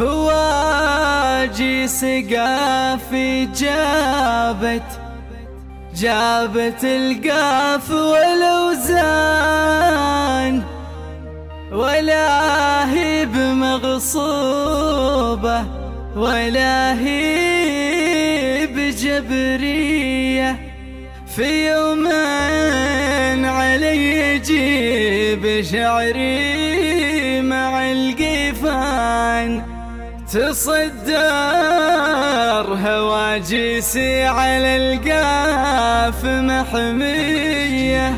هواجي سقافي جابت جابت القاف والأوزان ولا هي بمغصوبة ولا هي بجبرية. في يوم علي يجيب شعري مع القيفان تصدر هواجسي على القاف محمية.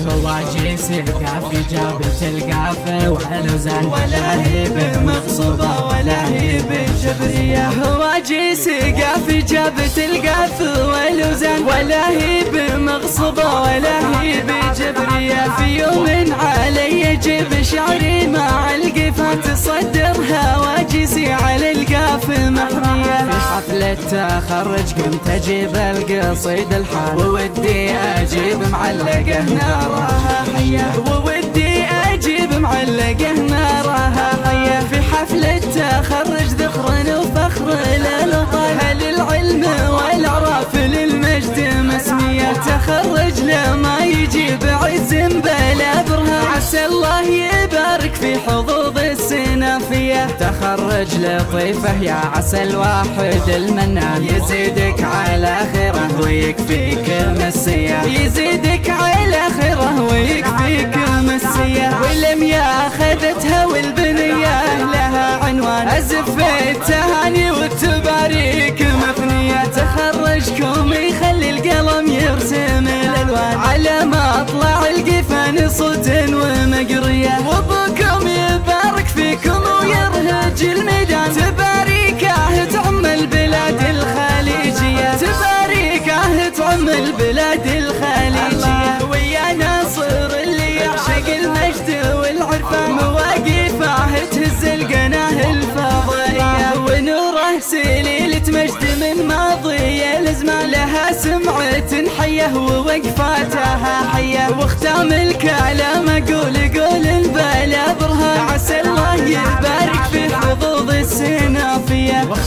رواجيس القافي جابت القافة وعلوزان ولا هي بمغصوبة ولا هي بجبرية. هواجيس قافي جابت القافة والوزان ولا هي بمغصوبة ولا هي بجبرية. في يوم علي يجيب شعري مع القفا. تصدر هواجيسي على القاف محمية في حفلة تخرج قمت أجيب القصيد الحال وودي أجيب معلقة نارها حية. وودي أجيب معلقة نارها حية. في حفلة تخرج ذخر وفخر للطالع للعلم والعراف للمجد مسمية. تخرج لما يجيب عز بلا برهان. عسى الله يبارك في السنافية تخرج لطيفة يا عسى الواحد المنان يزيدك على خيره ويكفيك مسية يزيدك على خيره ويكفيك مسية ولم ياخذتها والبنية لها عنوان. أزف التهاني والتباريك مفنية تخرجكم يخلي القلم يرسم الألوان. على مطلع القفان صوت ومقرية. وابوكم ويرهج الميدان. تباريكه تعم البلاد الخليجية. تباريكه تعم البلاد الخليجية. ويا ناصر اللي يعشق المجد والعرفان مواقفه تهز القناة الفضائية. ونوره سليلة مجد من ماضي الازمان لها سمعة حية ووقفاتها حية. واختام الكلام أقول قول بلا برهان. عسى الله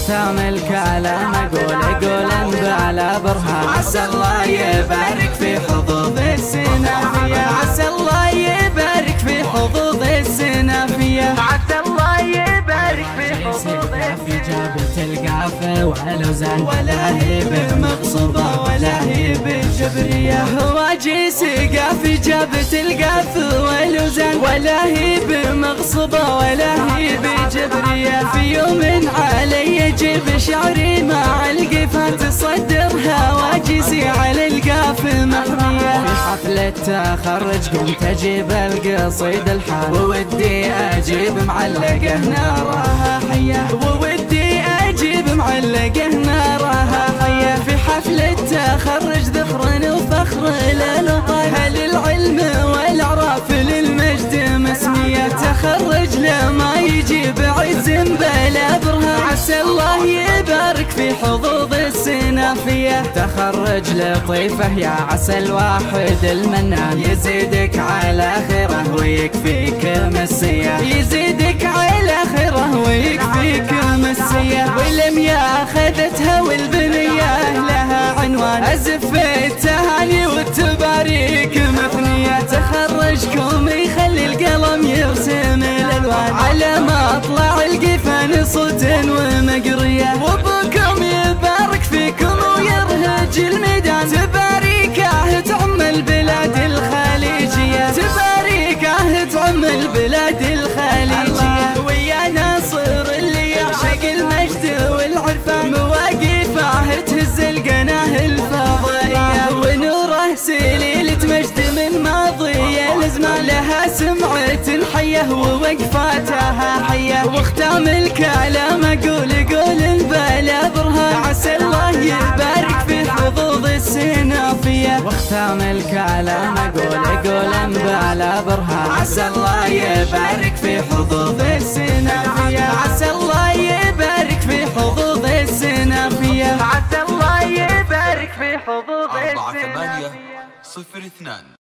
واختام الكلام أقول قول بلا برهان. عسى الله يبارك في حظوظ السنافية عسى الله يبارك في حظوظ السنافية عسى الله يبارك في حظوظ في جابت القافة وعلوزان ولا هي بمغصوبة ولا هي بجبرية هواجيس قافي جابت القاف والوزان ولا هي بمغصوبة ولا هي بجبرية في يوم علي يجيب شعري مع القفا تصدر هواجيسي على القاف محمية في حفلة تخرج قمت أجيب القصيد الحال وودي أجيب معلقة نارها حية. وودي أجيب معلقة نارها حية. في حفلة تخرج ذخر وفخر للطالع للعلم والعراف للمجد مسمية؟ تخرج لما يجيب عز بلا في حظوظ السنافية تخرج لطيفة يا عسى الواحد المنان يزيدك على خيره ويكفيك مسية يزيدك على خيره ويكفيك البلاد الخليجية. تباريكه تعم البلاد الخليجية. ويا ناصر اللي يعشق المجد والعرفان مواقفه تهز القناة الفضائية. ونوره سليلة مجد من ماضي الازمان لها سمعة حية ووقفاتها حية. واختام الكلام أقول قول بلا السنافية واختام الكلام أقول قول بلا برهان. عسى الله يبارك في حظوظ السنافية عسى الله يبارك في حظوظ السنافية عسى الله يبارك في حظوظ أربعة ثمانية صفر اثنان.